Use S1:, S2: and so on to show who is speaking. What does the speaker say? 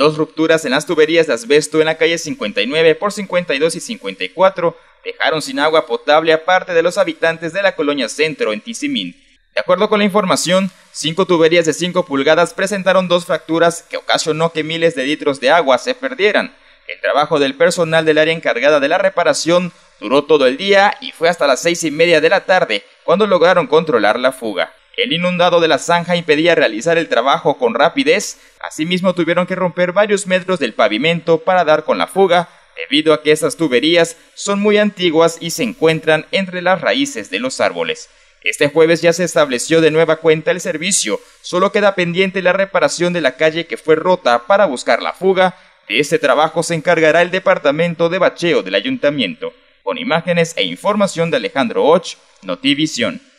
S1: Dos rupturas en las tuberías de asbesto en la calle 59 por 52 y 54 dejaron sin agua potable a parte de los habitantes de la colonia Centro en Tizimín. De acuerdo con la información, cinco tuberías de 5 pulgadas presentaron dos fracturas que ocasionó que miles de litros de agua se perdieran. El trabajo del personal del área encargada de la reparación duró todo el día y fue hasta las seis y media de la tarde cuando lograron controlar la fuga. El inundado de la zanja impedía realizar el trabajo con rapidez, asimismo tuvieron que romper varios metros del pavimento para dar con la fuga, debido a que estas tuberías son muy antiguas y se encuentran entre las raíces de los árboles. Este jueves ya se estableció de nueva cuenta el servicio, solo queda pendiente la reparación de la calle que fue rota para buscar la fuga. De este trabajo se encargará el departamento de bacheo del ayuntamiento. Con imágenes e información de Alejandro Och, Notivisión.